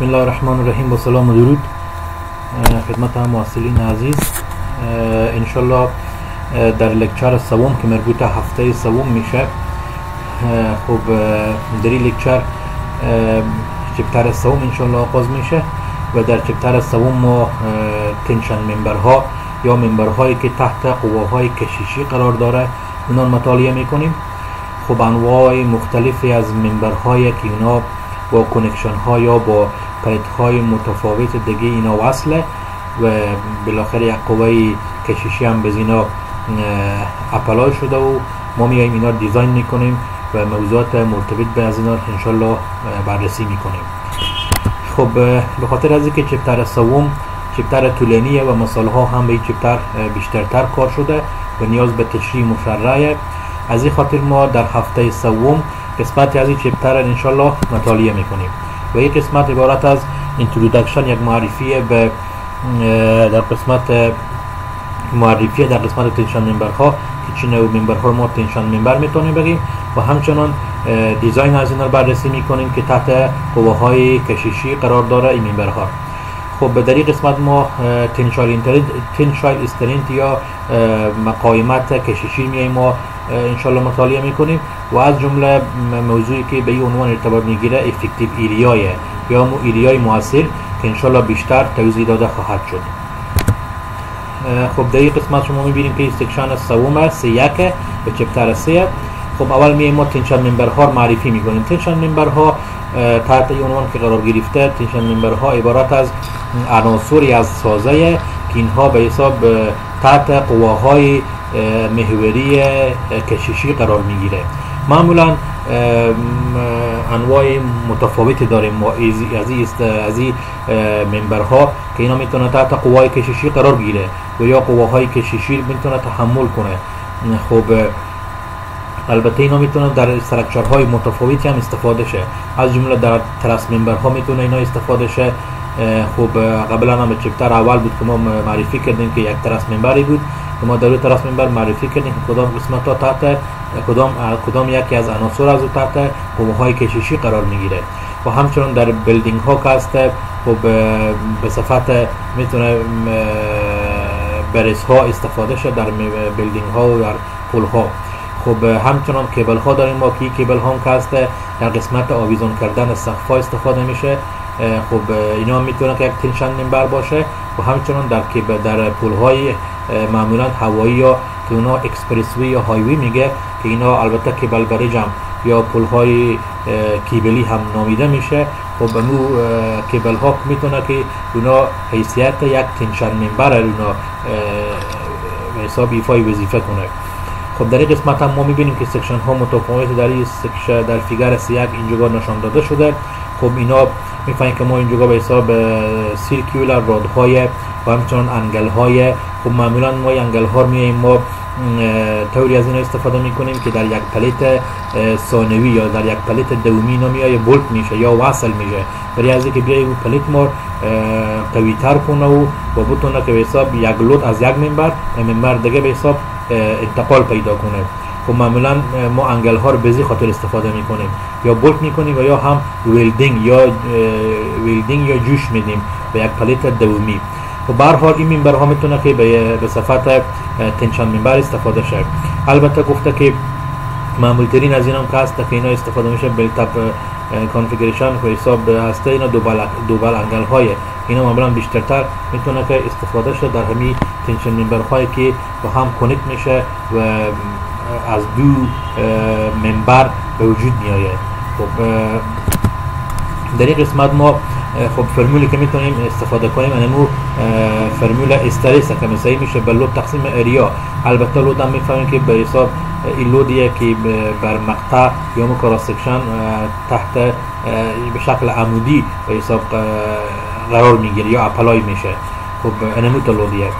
بسم الله الرحمن الرحیم با سلام و درود خدمت هم واصلین عزیز انشالله در لکچر سوم که مربوط هفته سوم میشه خب در این لکچر چپتر سوم انشالله آغاز میشه و در چپتر سوم ما تنشن منبرها یا منبرهایی که تحت قواهای کشیشی قرار داره اونان مطالعه می‌کنیم. خب انواع مختلفی از منبرهایی که اینا با connection ها یا با plate های متفاوت دیگه اینا وصله و بالاخره یک قوه کششی هم به اینا apply شده و ما میایم اینا design می‌کنیم و موضوعات مرتبط به از اینا انشالله بررسی می‌کنیم. خب به خاطر از اینکه chapter سوم chapter طولانیه و مسائل ها هم به این chapter بیشترتر کار شده و نیاز به تشریح مشرعه از این خاطر ما در هفته سوم قسمتی از این chapter انشالله مطالعه می‌کنیم. و این قسمت عبارت از introduction یک معرفی به در قسمت معرفی در قسمت tension member ها که چی نوع member ها ما tension member می‌تونیم بگیم. و همچنان design از اینا بررسی می‌کنیم که تحت قوه های کششی قرار داره این member ها. خب در این قسمت ما tensile strength یا مقاومت کششی میایم ما انشالله مطالعه می‌کنیم و از جمله موضوعی که به این عنوان ارتباط می‌گیره effective area ی یا مو area ی موثر که انشالله بیشتر توضیح داده خواهد شد. خب در این قسمت شما می‌بینیم که section سوم سه یک به chapter سه خب اول میایم ما tension member ها معرفی می‌کنیم. tension member ها تحت این عنوان که قرار گرفته tension member ها عبارت از عناصری از سازه که اینها به حساب تحت قواهای محوری کششی قرار می‌گیره. معمولا انواع متفاوتی داریم. ما از این منبرها که اینا می‌تونه تحت قوای کششی قرار گیره و یا قواهای کششی می‌تونه تحمل کنه. خب البته اینا می‌تونه در های متفاوتی هم استفاده شه. از جمله در ترس منبرها می‌تونه اینا استفاده شه. خب قبلا هم چپتر اول بود که ما معرفی کردیم که یک ترس منبری بود. که ما در ترس منبر معرفی کردیم که کدام قسمت ها تحت کدام کدام یکی از عناصر از تحت قوه های کششی قرار می‌گیره. و همچنان در بلدینگ ها که هست خب به صفت می‌تونه برس ها استفاده شد در بلدینگ ها و در پل ها خب همچنان cable ها داریم ما که cable ها که هست در قسمت آویزان کردن سقف استفاده میشه. خب اینا می‌تونه که یک tension member باشه. و همچنان در در پل های معمولا هوایی یا که اونا expressway یا highway میگه که اینا البته cable bridge هم یا پل های cable ی هم نامیده میشه. خب امو cable ها می‌تونه که اونا حیثیت یک tension member اونا حساب ایفای وظیفه کنه. خب در این قسمت هم ما می‌بینیم که section ها متفاوت در این در figure سی یک اینجا نشان داده شده. خب اینا می‌فهمیم که ما اینجا به حساب circular rod های و همچنان angle های خب معمولا ما angle ها میاییم ما طوری از اینا استفاده می‌کنیم که در یک plate ثانوی یا در یک plate دومی اینا میایه bolt میشه یا وصل میشه. برای از اینکه بیای plate ما قوی تر کنه و و بتونه که به حساب یک load از یک member member دیگه به حساب انتقال پیدا کنه. خب معمولا ما angle ها رو به خاطر استفاده می‌کنیم. یا bolt می‌کنیم و یا هم welding یا welding یا جوش میدیم به یک plate دومی. و به حال این member ها می‌تونه که به صفت tension member استفاده شد البته گفته که معمول ترین از این هم که هست که اینا استفاده میشه built up configuration و حساب هسته اینا double double angle های اینا معمولا بیشترتر می‌تونه که استفاده شد در همین tension member هایی که با هم connect میشه و از دو member به وجود میآید. خب در این قسمت ما خب فرمولی که می‌تونیم استفاده کنیم انمو فرمول استرس که مثلا میشه به load تقسیم area. البته load هم می‌فهمیم که به حساب این load یه که بر مقطع یا cross section تحت به شکل عمودی به حساب قرار می‌گیره یا apply میشه. خب انمو تا load یه.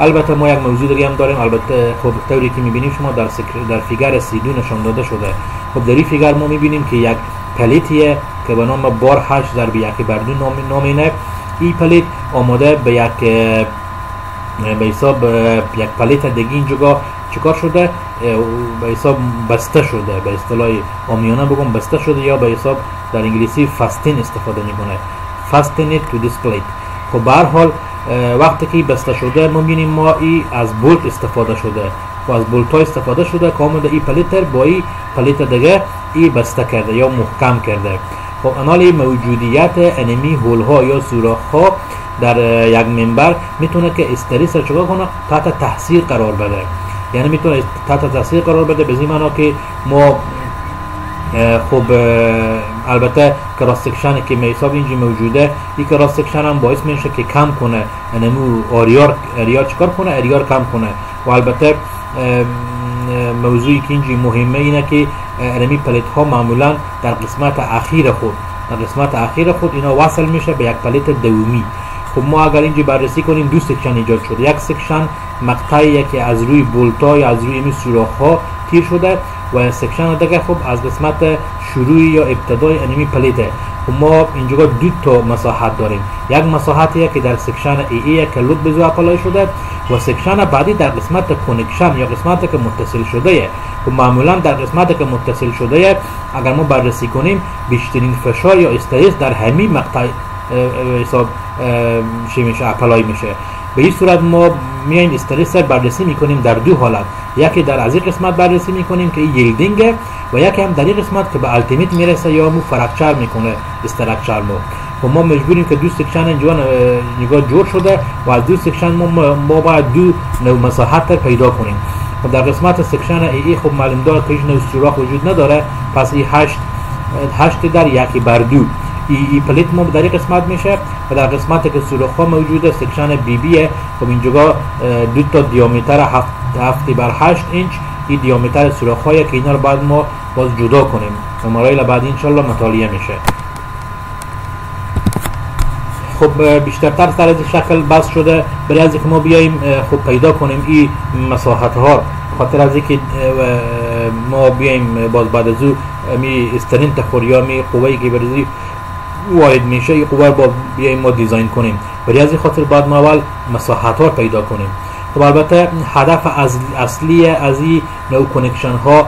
البته ما یک موضوع دیگه هم داریم. البته خب طوری که می‌بینیم شما در در figure سی دو نشان داده شده. خب در این figure ما می‌بینیم که یک plate یه که به نام بار 8 ضرب یک بر دو نامینه. این plate آماده به یک به حساب یک plate دیگه اینجا چیکار شده؟ به حساب بسته شده. به اصطلاح عامیانه بگم بسته شده یا به حساب در انگلیسی fasten استفاده می‌کنه. It to this plate. خب به هر حال وقتی که بسته شده ما بینیم ما ای از bolt استفاده شده. و از bolt ها استفاده شده که آمده ای plate ر با ای plate دیگه ای بسته کرده یا محکم کرده. خب حال موجودیت انمی hole ها یا سوراخ ها در یک member می‌تونه که استریس را چکار کنه؟ تحت تاثیر قرار بده. یعنی می‌تونه تحت تاثیر قرار بده به این معنا که ما خب البته cross section که به حساب اینجا موجوده این cross section هم باعث میشه که کم کنه. نمو area ر area ر چکار کنه؟ area ر کم کنه. و البته موضوعی که اینجا مهمه اینه که انمی plate ها معمولا در قسمت اخیر خود در قسمت اخیر خود اینا وصل میشه به یک plate دومی. خب ما اگر اینجا بررسی کنیم دو section ایجاد شده. یک section مقطعی که از روی bolt ا یا از روی این سوراخ ها تیر شده. و section دیگه خب از قسمت شروعی یا ابتدای انمی plate ه خب ما اینجا دو تا مساحت داریم. یک مساحتی که در section A A که load بزو apply شده و section بعدی در قسمت connection یا قسمت که متصل شده خب معمولا در قسمت که متصل شده اگر ما بررسی کنیم بیشترین فشار یا استرس در همین مقطع حساب چی apply میشه. به این صورت ما میایم استرس بررسی می‌کنیم در دو حالت. یکی در از این قسمت بررسی می‌کنیم که yielding و یکی هم در این قسمت که به ultimate می‌رسه یا مو fracture می‌کنه structure مو و ما مجبوریم که دو section اینجا نگاه جور شده و از دو section ما, ما باید دو نو مساحت پیدا کنیم. و در قسمت section AA خب معلوم داره که نو سوراخ وجود نداره. پس این هشت هشت در یکی بر دو. ای, ای plate ما در قسمت میشه. و در قسمت که سوراخ موجوده section BB ه خب اینجا دو تا diameter هفت هفتی بر هشت اینچ. این diameter سوراخ که اینا رو بعد ما باز جدا کنیم. و مرایل بعد انشالله مطالعه میشه. خب بیشترتر سر از شکل بس شده. برای از که ما بیاییم خب پیدا کنیم این مساحت ها خاطر از اینکه ما بیایم باز بعد از او می استرین تخور می قوهی که برزی وارد میشه این قوه با بیایم ما دیزاین کنیم. برای از این خاطر بعد ما اول مساحت ها پیدا کنیم. خب البته هدف اصلی از این نو کنکشن ها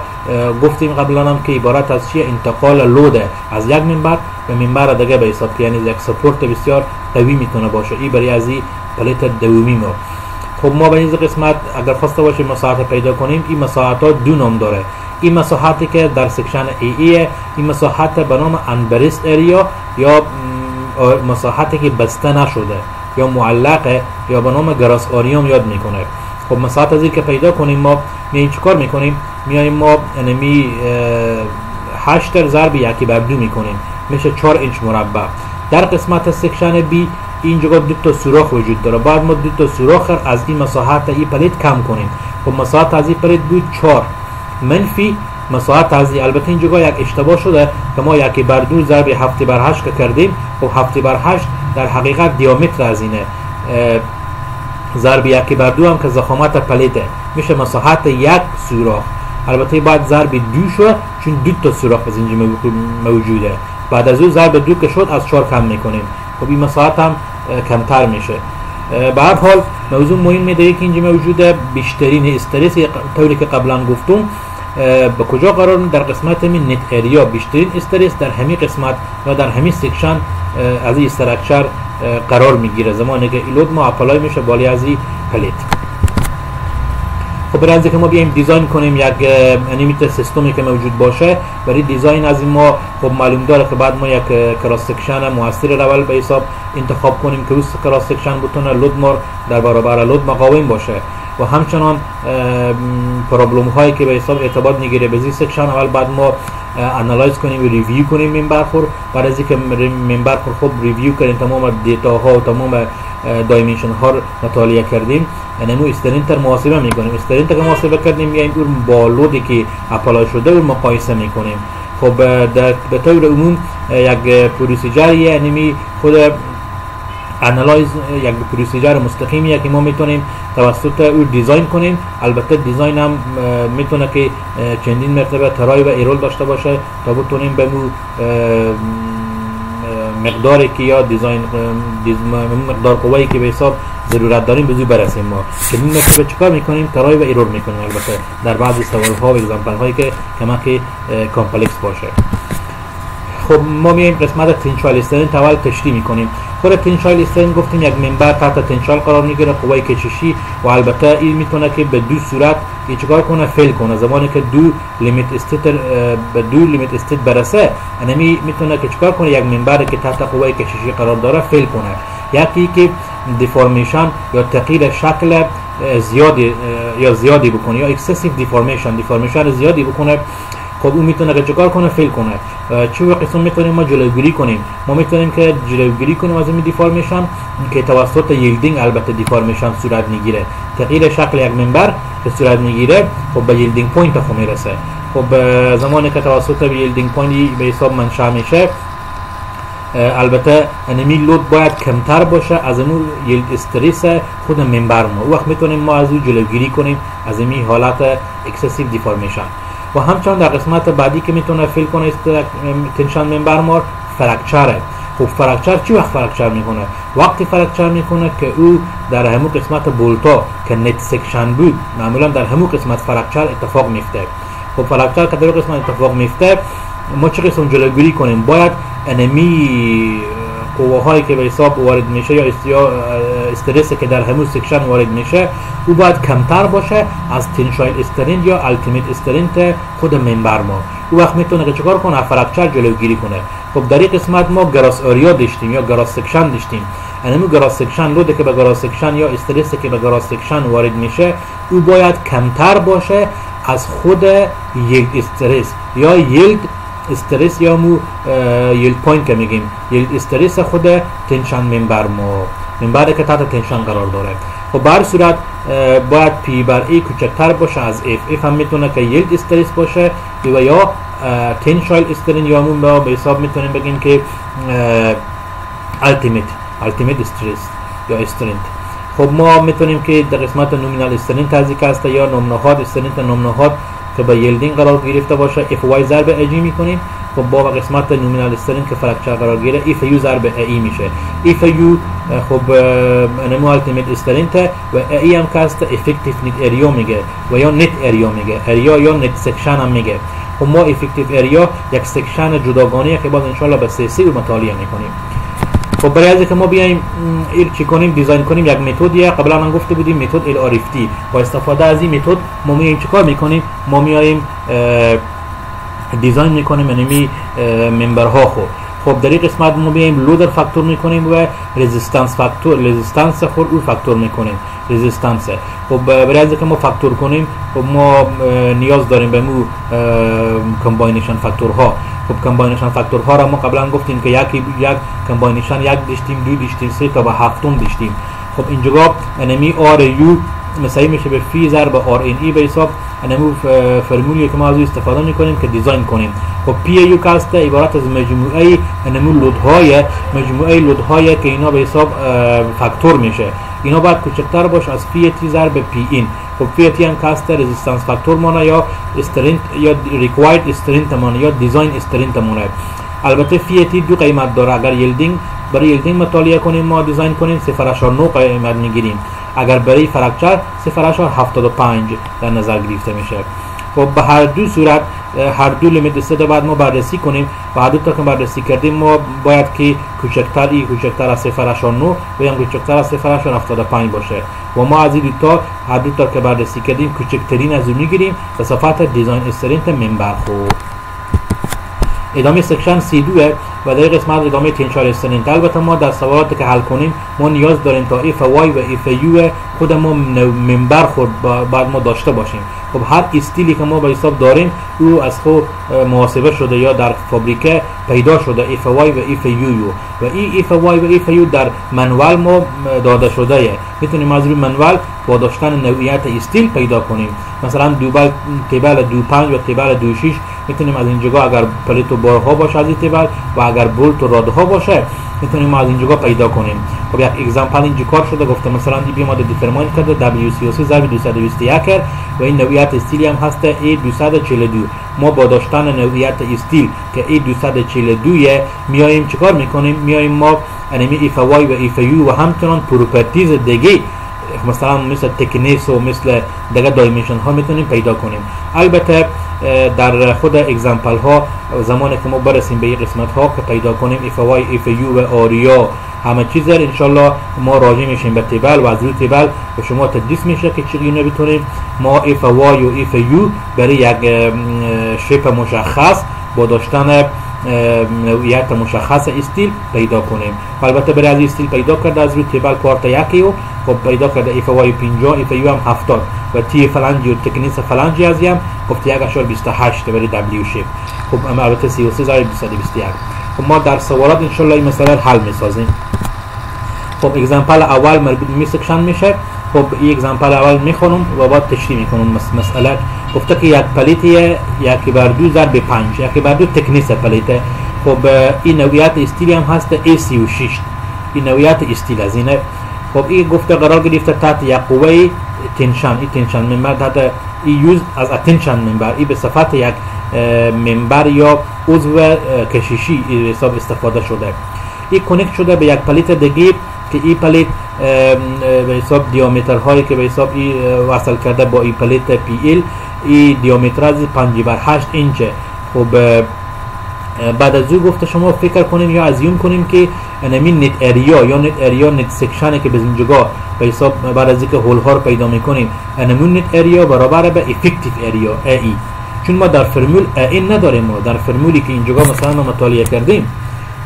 گفتیم قبلا هم که عبارت از چیه؟ انتقال لوده از یک منبر به member دیگه به حساب یعنی یک support بسیار قوی می‌تونه باشه. این برای از این plate دومی ما. خب ما به این قسمت اگر خواسته باشیم مساحت پیدا کنیم این مساحت ها دو نام داره. این مساحتی که در section AA این مساحت به نام unbraced area یا مساحتی که بسته نشده یا معلقه یا به نام gross area هم یاد می‌کنه خب مساحت از که پیدا کنیم ما میاییم چیکار می‌کنیم میاییم ما انمی 8 ضرب یکی بر دو می‌کنیم میشه 4 اینچ مربع. در قسمت section B اینجا دو تا سوراخ وجود داره. بعد ما دو تا سوراخ از این مساحت ای plate کم کنیم. خب مساحت از این plate بود 4 منفی مساحت از البته اینجا یک اشتباه شده که ما یکی بر دو ضرب هفته بر هشت کردیم خب هفته بر هشت در حقیقت diameter از اینه. ضرب یکی بر دو هم که ضخامت plate ه میشه مساحت یک سوراخ. البته باید ضرب دو شد چون دو تا سوراخ از اینجا موجوده. بعد از او ضرب دو که شد از چهار کم می‌کنیم. خب این مساحت هم کمتر میشه. به هر حال موضوع مهم میده که اینجا موجوده بیشترین استرس طوری که قبلا گفتم به کجا قرار در قسمت می net area بیشترین استرس در همین قسمت و در همین section از این structure قرار می‌گیره. زمانی که ای load ما apply میشه بالی از این plate خب برای که ما بیایم design کنیم یک انیمیت سیستمی که موجود باشه برای design از این ما خب معلوم داره که بعد ما یک cross section موثر اول به حساب انتخاب کنیم که روز cross section بتونه load مار در برابر load مقاوم باشه. و همچنان problem هایی که به حساب اعتبار می‌گیره به زی section اول بعد ما analyze کنیم و review کنیم member خور بعد از اینکه member خور خوب review کنیم تمام data ها و تمام dimension ها مطالعه کردیم. یعنی ما strength ر محاسبه می‌کنیم. strength ر که محاسبه کردیم میایم اون با load ی که apply شده و مقایسه می‌کنیم. خب در به طور عموم یک procedure یعنی خود analyze یک procedure مستقیمیه که ما می‌تونیم توسط او design کنیم. البته design هم می‌تونه که چندین مرتبه try و error داشته باشه تا بتونیم به مو مقداری که یا design مقدار قوایی که به حساب ضرورت داریم به برسیم ما. که این مرتبه چکار می‌کنیم؟ try و error می‌کنیم. البته در بعضی سوال ها و example هایی که کمک complex باشه. خب ما میایم قسمت tensile strength اول تشریح می‌کنیم. خود tensile strength گفتیم یک member تحت tensile قرار می‌گیره قوای کششی و البته این می‌تونه که به دو صورت چیکار کنه؟ fail کنه. زمانی که دو limit state به دو limit state برسه انمی می‌تونه که چیکار کنه؟ یک member که تحت قوای کششی قرار داره fail کنه. یکی که deformation یا تغییر شکل زیادی یا زیادی بکنه یا excessive deformation deformation زیادی بکنه خب اون می‌تونه که چکار کنه؟ fail کنه. چه قسم می‌تونیم ما جلوگیری کنیم. ما می‌تونیم که جلوگیری کنیم از این deformation که توسط yielding البته deformation صورت می‌گیره. تغییر شکل یک member که صورت می‌گیره خب به yielding point خو می‌رسه. خب زمانی که توسط yielding point به حساب منشأ میشه البته انمی load باید کمتر باشه. از اون استرس خود member ما. وقت می‌تونیم ما از اون جلوگیری کنیم از این حالت excessive deformation و همچنان در قسمت بعدی که می‌تونه fail کنه tension member ما fracture ه خب fracture چی وقت fracture می‌کنه؟ وقتی fracture می‌کنه که او در همو قسمت bolt ا که net section بود معمولا در همو قسمت fracture اتفاق میفته خب fracture که در قسمت اتفاق میفته ما چه قسم جلوگیری کنیم؟ باید انمی قوه هایی که به حساب وارد میشه یا استرس که در همون section وارد میشه او باید کمتر باشه از tensile strength یا ultimate strength خود member ما. او وقت می‌تونه که چکار کنه؟ fracture جلوگیری کنه. خب در این قسمت ما gross area داشتیم یا gross section داشتیم. انمی gross section load ه که به gross section یا استرس که به gross section وارد میشه او باید کمتر باشه از خود yield stress یا yield stress یا مو yield point که میگیم. yield stress خود tension member ما. member که تحت tension قرار داره. خب بر صورت باید P بر A کوچکتر باشه از F F هم می‌تونه که yield stress باشه. و یا tensile strength یا همون به حساب می‌تونیم بگیم که ultimate ultimate stress یا strength خب ما می‌تونیم که در قسمت nominal strength از هست یا nominal strength nominal که به yielding قرار گرفته باشه Fy ضرب Ag می‌کنیم. خب با قسمت nominal strength که fracture قرار گیره Fu ضرب Ae میشه. Fu خب نمو ultimate strength و Ae هم کاست effective net area میگه و یا net area میگه. area یا net section هم میگه. خب ما effective area یک section جداگانه که باز انشالله به سی سی مطالعه می‌کنیم. خب برای از که ما بیایم این چی کنیم design کنیم یک method یه قبلا من گفته بودیم method L با استفاده از این method ما میایم چیکار می‌کنیم؟ ما میایم دیزاین می‌کنیم انمی یعنی ممبرها خو خب. خب. در این قسمت ما بیایم لودر فاکتور می‌کنیم و رزिस्टنس فاکتور رزिस्टنس خود او فاکتور می‌کنیم. رزिस्टنس خب برای از که ما فاکتور کنیم خب ما نیاز داریم به مو کمباینیشن فاکتورها خب کمباینیشن فاکتورها را ما قبلا گفتیم که یک یک کمباینیشن یک داشتیم دو داشتیم سه تا به هفتم داشتیم. خب اینجا انمی آر یو مساوی میشه به phi ضرب Rn. ای به حساب انمو فرمولی که ما از استفاده می‌کنیم که design کنیم. خب Pu کاسته عبارت از مجموعه انمو load های مجموعه load های که اینا به حساب فاکتور میشه. اینا باید کوچکتر باشه از phi t ضرب Pn. خب phi t هم کاسته resistance factor مونه یا strength یا required strength مونه یا design strength مونه البته phi t دو قیمت داره. اگر yielding برای yielding مطالعه کنیم ما design کنیم 0.9 قیمت می‌گیریم. اگر برای fracture 0.75 در نظر گرفته میشه. خب به هر دو صورت هر دو limit state باید ما بررسی کنیم. و هر دو تا که بررسی کردیم ما باید که کوچکتر ای کوچکتر از 0.9 و یا کوچکتر از 0.75 باشه. و ما از این تا هر دو تا که بررسی کردیم کوچکترین از اون می‌گیریم. به صفت design strength member خوب ادامه section سی دوه و در قسمت ادامه tensile strength البته ما در سوالاتی که حل کنیم ما نیاز داریم تا Fy و Fu خود ما member خود بعد ما داشته باشیم. خب هر steel ی که ما به حساب داریم او از خود محاسبه شده یا در فابریکه پیدا شده Fy و Fu و ای Fy و Fu در manual ما داده شده یه می‌تونیم از روی manual با داشتن نوعیت steel پیدا کنیم. مثلا دوبل table دو پنج و table دو شیش می‌تونیم از اینجا اگر plate و بارها باشه از این table و اگر bolt و rod ها باشه می‌تونیم از اینجا پیدا کنیم. خب یک example اینجا کار شده گفته مثلا دی بی ما determine کرده WCOC ضرب 221 و این نوعیت steel ی هم هست A242 ما با داشتن نوعیت steel که A242 میایم چیکار می‌کنیم؟ میایم ما انمی Fy و Fu و همچنان properties دیگه مثلا مثل thickness و مثل دیگه dimension ها می‌تونیم پیدا کنیم. البته در خود example ها زمانی که ما برسیم به این قسمت ها که پیدا کنیم Fy Fu و area همه چیز در انشالله ما راجع میشیم به table و از روی table به شما تدریس میشه که چگونه بتونیم ما Fy و Fu برای یک shape مشخص با داشتن نوعیت مشخص steel پیدا کنیم. البته برای از steel پیدا کرده از روی table part یکی و خب پیدا کرده Fy 50 Fu هم 70 و t flange ی و thickness flange ی از هم گفت یک اشار 28 برای W shape. خب البته 33 زای 221 خب ما در سوالات انشالله این مسئله حل می‌سازیم. خب example اول مربوط می section میشه. خب این example اول می‌خونم و بعد تشریح می‌کنم مسئله. گفته که یک plate یکی بر دو ضرب پنج یکی بر دو thickness plate خب این نوعیت steel ی هم هست A36 این نوعیت steel از اینه. خب این گفته قرار گرفته تحت یک قوه tension این tension member تحت این use as a tension member این به صفت یک member یا عضو کشیشی حساب استفاده شده. این connect شده به یک plate دیگه که این plate به حساب diameter هایی که به حساب ای وصل کرده با این plate PL این diameter از 5 بر 8 اینچه. خب بعد از او گفته شما فکر کنیم یا assume کنیم که نمی net area یا net area net section ه که به اینجا به حساب بعد از اینکه hole ها رو پیدا می‌کنیم نمون net area برابر به effective area ای چون ما در فرمول این نداریم ما در فرمولی که اینجا مثلا ما مطالعه کردیم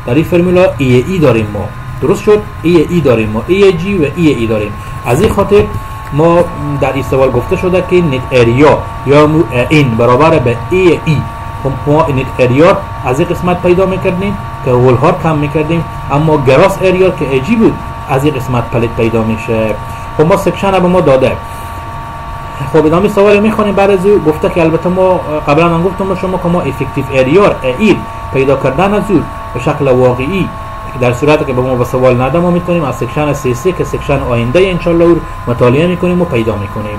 در این فرمولا ای ای داریم ما. درست شد؟ ای ای داریم ما. ای جی و ای ای داریم. از این خاطر ما در این سوال گفته شده که net area یا An برابر به Ae ما net area از این قسمت پیدا می‌کردیم که hole ها کم می‌کردیم. اما gross area که Ag بود از این قسمت plate پیدا میشه. خب ما section به ما داده. خب ادامه سوال می‌خوانیم بعد از گفته که البته ما قبلا من گفتم شما که ما effective area ایر پیدا کردن از به شکل واقعی در صورتی که به ما به سوال نده ما می‌تونیم از section سی سی که section آینده انشالله او مطالعه می‌کنیم و پیدا می‌کنیم.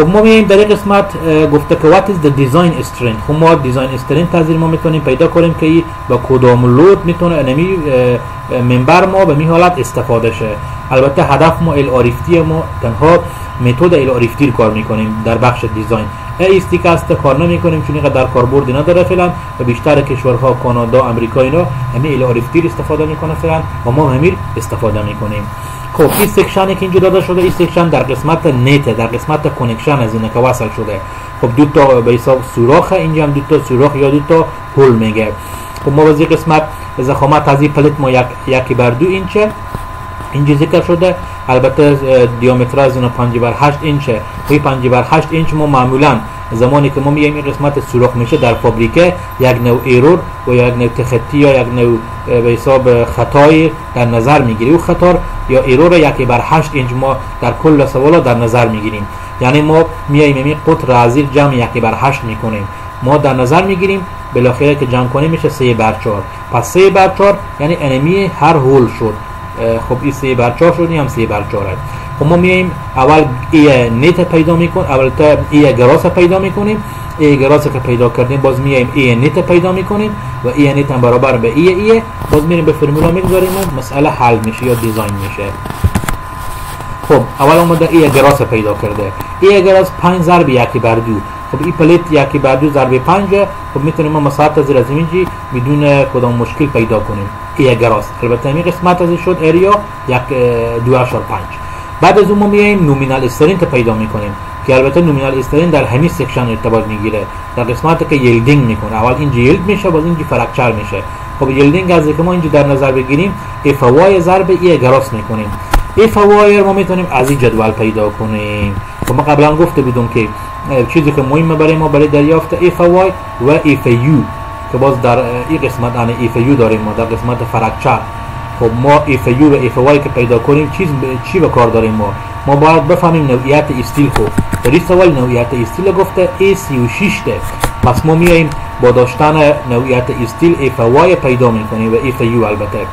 خب ما میایم در قسمت گفته که what is the design strength خب ما design strength تازیر ما می‌تونیم پیدا کنیم که با کدام load می‌تونه انمی member ما به می حالت استفاده شه. البته هدف ما ال ما تنها متد LRFD کار می‌کنیم در بخش design steel ASD کار نمی کنیم چون در کاربردی نداره فعلا. و بیشتر کشورها کانادا امریکا اینا همین LRFD استفاده می‌کنه فعلا و ما همین استفاده می‌کنیم. خب این که اینجا داده شده این section در قسمت net در قسمت connection از اینه که وصل شده. خب دو تا به حساب سوراخ اینجا هم دو تا سوراخ یا دو تا hole میگه. خب ما از قسمت ضخامت از این plate ما یک یکی بر دو اینچه. اینجا ذکر شده البته دیامتر از اینا 5 بر 8 اینچه خب 5 بر 8 اینچ ما معمولا زمانی که ما میایم این قسمت سوراخ میشه در فابریکه یک نوع ایرور و یک نوع تخطی یا یک نوع به حساب خطای در نظر می‌گیری و خطار یا ایرور یکی بر 8 اینچ ما در کل سوالا در نظر می‌گیریم. یعنی ما میایم این قطر رازیر جمع یکی بر 8 می‌کنیم. ما در نظر می‌گیریم بالاخره که جمع کنیم میشه 3 بر 4 پس 3 بر 4 یعنی انمی هر hole شد. خب این 3 بر 4 شد هم 3 بر 4 خب ما میایم اول A net پیدا میکن اول تا A gross پیدا می‌کنیم. A gross که پیدا کردیم باز میایم A net پیدا می‌کنیم و A net هم برابر به Ae. باز میریم به فرمولا می‌گذاریم و مسئله حل میشه یا design میشه. خب اول اومده A gross پیدا کرده. A gross 5 ضرب یکی بر دو. خب این plate یکی بر دو ضرب 5 خب می‌تونیم ما مساحت زیر زمین جی بدون کدام مشکل پیدا کنیم. A gross البته این قسمت از شد area یک دو اشار 5 بعد از اون ما میایم nominal strength پیدا می‌کنیم که البته nominal strength در همین section ارتباط می‌گیره. در قسمتی که yielding می‌کنه. اول اینجا yield میشه باز اینجا fracture میشه. خب yielding از که ما اینجا در نظر بگیریم Fy ضرب A gross می‌کنیم. Fy ما می‌تونیم از این جدول پیدا کنیم. خب ما قبلا گفته بودم که چیزی که مهمه برای ما برای دریافت Fy و Fu که باز در این قسمت ان Fu داریم ما در قسمت fracture خب ما Fu و Fy که پیدا کنیم چیز چی به کار داریم ما؟ ما باید بفهمیم نوعیت steel خب. در این سوال نوعیت steel گفته A36 ده پس ما میاییم با داشتن نوعیت steel Fy پیدا می‌کنیم و Fu البته.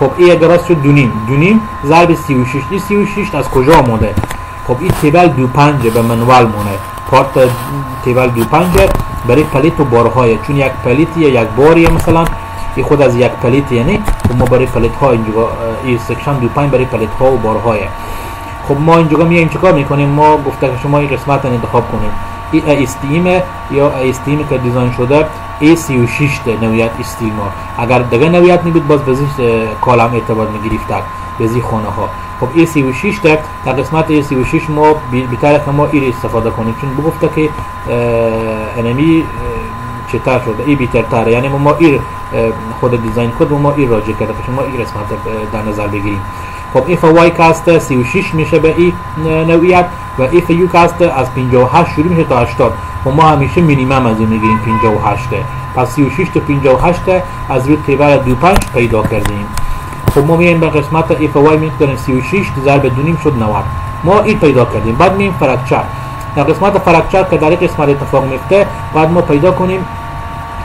خب A gross شد دونیم دونیم ضرب 36 این 36 از کجا آمده خب این تیبل دو پنجه به منوال مونه پارت تیبل دو پنجه برای پلیت و بارهای. چون یک پلیت یا یک باریه مثلا. این خود از یک پلیت یعنی خب ما برای پلیت ها اینجا این سکشن دو پنج برای پلیت ها و بارهای. خب ما اینجا میایم چیکار می‌کنیم؟ ما گفته که شما این قسمت انتخاب کنیم استیم یا استیم که دیزاین شده ای 36 نویت استیل ما اگر دیگه نویت نبود باز بزی کالم اعتبار میگرفتک بزی خانه ها خب ای 36 در قسمت ای 36 ما بیتر که ما ایر استفاده کنیم چون بگفته که انمی چطور شده ای بیتر تره یعنی ما ایر خود دیزاین کد ما ایر راجع کرده که ما ایر قسمت در نظر بگیریم. خب ایف وای کاست 36 میشه به این نوعیت. و ایف یو کاست از 58 شروع میشه تا 80 و ما همیشه مینیمم از این می‌گیریم 58 پس 36 تا 58 از روی table 25 پیدا کردیم. خب ما میایم به قسمت Fy می‌کنیم 36 ضرب دونیم شد 90 ما این پیدا کردیم. بعد میایم fracture در قسمت فرکچر که در قسمت اتفاق میفته بعد ما پیدا کنیم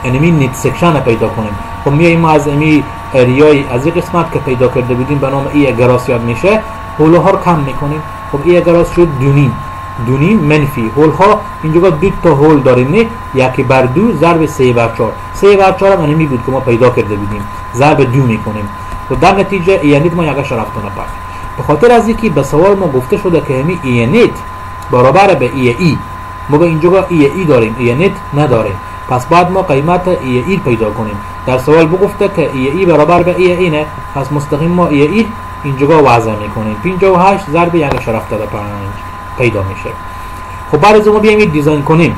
انمی net section پیدا کنیم. خب میایم ما از امی area ی از این قسمت که پیدا کرده بودیم به نام A gross یاد میشه. hole ها رو کم می‌کنیم. خب A gross شد دونیم دونیم منفی. hole ها اینجا دو تا hole داریم نه یکی بر دو ضرب سه بر چار سه بر چار هم انمی بود که ما پیدا کرده بودیم. ضرب دو می‌کنیم. و در نتیجه A net ما یکش رفت نپر به خاطر از اینکه به سوال ما گفته شده که همی A net برابر به Ae ما به اینجا Ae داریم. A net نداریم پس بعد ما قیمت Ae پیدا کنیم. در سوال بگفته که Ae برابر به A اینه پس مستقیم ما ای ای اینجا وضع می‌کنیم 58 ضرب یک شرف داده پیدا میشه. خب بعد از ما بیایم دیزاین کنیم.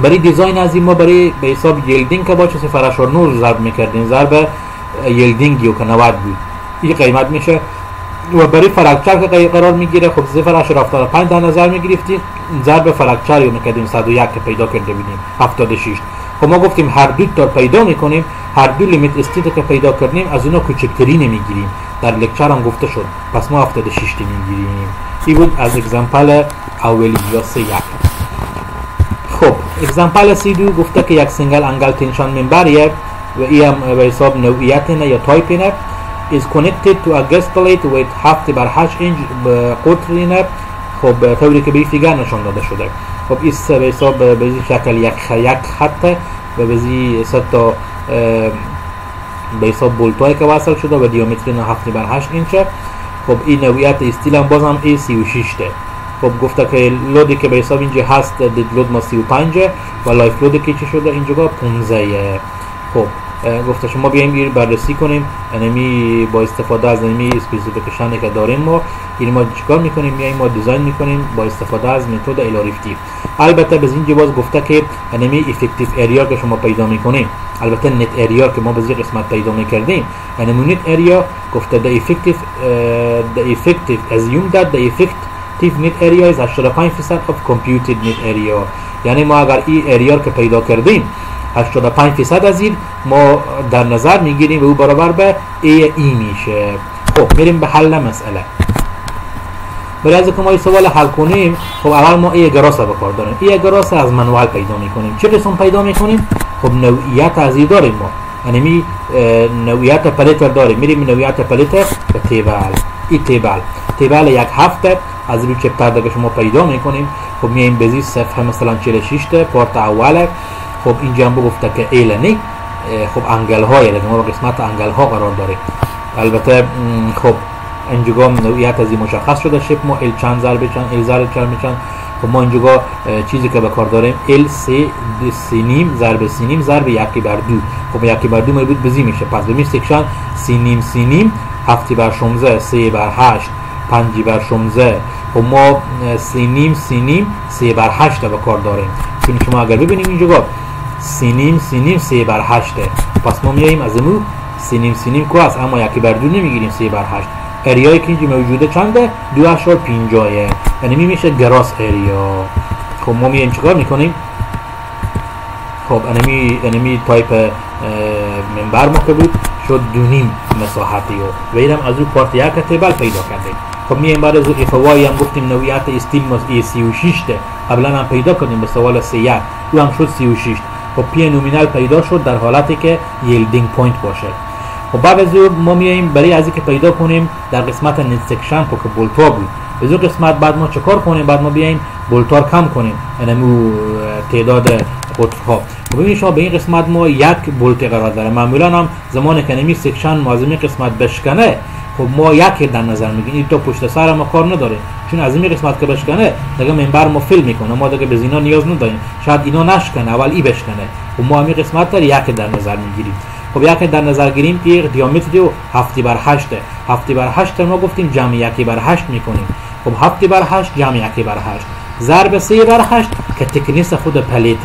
برای دیزاین از این ما برای به حساب یلدینگ که با چه فراشور نور ضرب می‌کردیم ضرب یلدینگی که 90 بود. این قیمت میشه. و برای فرکچر که قرار می‌گیره خب اشار 75 در نظر می‌گرفتیم. ضرب فرکچر رو می‌کردیم 101 که پیدا کرده بودیم. 76 خب ما گفتیم هر دو تا پیدا می‌کنیم. هر دو limit state که پیدا کردیم از اونا کوچکتری نمی‌گیریم. در lecture هم گفته شد. پس ما 76 می‌گیریم. این بود از example اولی یا سی یک. خب example سی دو گفته که یک single angle tension member یه و ای هم به حساب نوعیت نه یا تایپ نه is connected to a gusset plate with هفت بر 8 inch قطر خب طوری که به figure نشان داده شده. خب این به حساب به شکل یک خط به سه تا به حساب bolt ای که وصل شده و diameter 7 بر 8 اینچه. خب این نوعیت steel هم بازم A36 ده خب گفته که load ی که به حساب اینجا هست dead load ما 35 و live load ی که چه شده؟ اینجا 15 خب گفته شما بیایم این بررسی کنیم. انمی با استفاده از انمی specification ی که داریم ما این ما چیکار می‌کنیم؟ میایم ما design می‌کنیم با استفاده از متد LRFD البته به این جواز گفته که انمی effective area که شما پیدا می‌کنیم. البته net area که ما به قسمت پیدا می‌کردیم. انمی net area گفته the effective uh, the effective assume that the effective net area is 85% of computed net area. یعنی ما اگر این area که پیدا کردیم 85 فیصد از این ما در نظر می‌گیریم و او برابر به ای ای میشه. خب میریم به حل مسئله. برای از که ما این سوال حل کنیم خب اول ما A gross رو بکار داریم. A gross از manual پیدا می‌کنیم. چه قسم پیدا می‌کنیم؟ خب نوعیت از داریم ما. یعنی نوعیت plate ر داریم. میریم نوعیت plate ر به table. ای table. table یک هفته از روی chapter که شما پیدا می‌کنیم. خب میایم بزی صفحه مثلا 46 part اوله خب اینجا هم بگفته که ایلنی خب انگل های یعنی ما به قسمت انگل ها قرار داره البته خب اینجا نوعیت از این مشخص شده شپ ما ال چند ضربه چند ال ضرب چند چند خب ما اینجا چیزی که به کار داریم ال سه سینیم ضرب سینیم ضرب یکی بر دو خب یکی بر دو مربوط به میشه پس ببین سکشن سینیم سینیم هفتی بر 16 سه بر 8 پنجی بر 16 خب ما سینیم سینیم سه بر 8 به کار داریم چون شما اگر ببینیم اینجا سینیم سینیم سه بر هشته. پس ما میاییم از امو سینیم سینیم کو است؟ اما یکی بر دو نمی‌گیریم سه بر هشت. area یی که اینجا موجوده چنده؟ دو اشار پینجایه یعنی می میشه gross area. خب ما میاییم چیکار می‌کنیم؟ خب انمی انمی type member ما که بود شد دونیم مساحتی و از او part یک table پیدا کردیم. خب میایم بعد از او Fy هم گفتیم نوعیت steel A سی و شیشته قبلا هم پیدا کنیم به سوال سی یک. او هم شد سی و P nominal پیدا شد در حالتی که yielding point باشه. خب بعد از ما میاییم برای از که پیدا کنیم در قسمت net section که bolt ا بود به قسمت بعد ما چکار کنیم؟ بعد ما بیایم bolt ار کم کنیم. یعنی تعداد قطر ها ببینید شما به این قسمت ما یک bolt قرار داره. معمولا هم زمان که نمی section ما از می قسمت بشکنه. خب ما یک در نظر میگیم این تو پشت سر ما کار نداره. چون از این قسمت که بشکنه دیگه منبر ما فیل می‌کنه. ما دیگه به زینا نیاز نداریم. شاید اینا نشکنه اول ای بشکنه. خب ما همین قسمت در یک در نظر می‌گیریم. خب یک در نظر گیریم که دیامتری و هفتی بر هشته هفتی بر هشت ما گفتیم جمع یکی بر هشت می‌کنیم. خب هفتی بر هشت جمع یکی بر هشت. ضرب سه بر هشت که تکنیس خود پلیت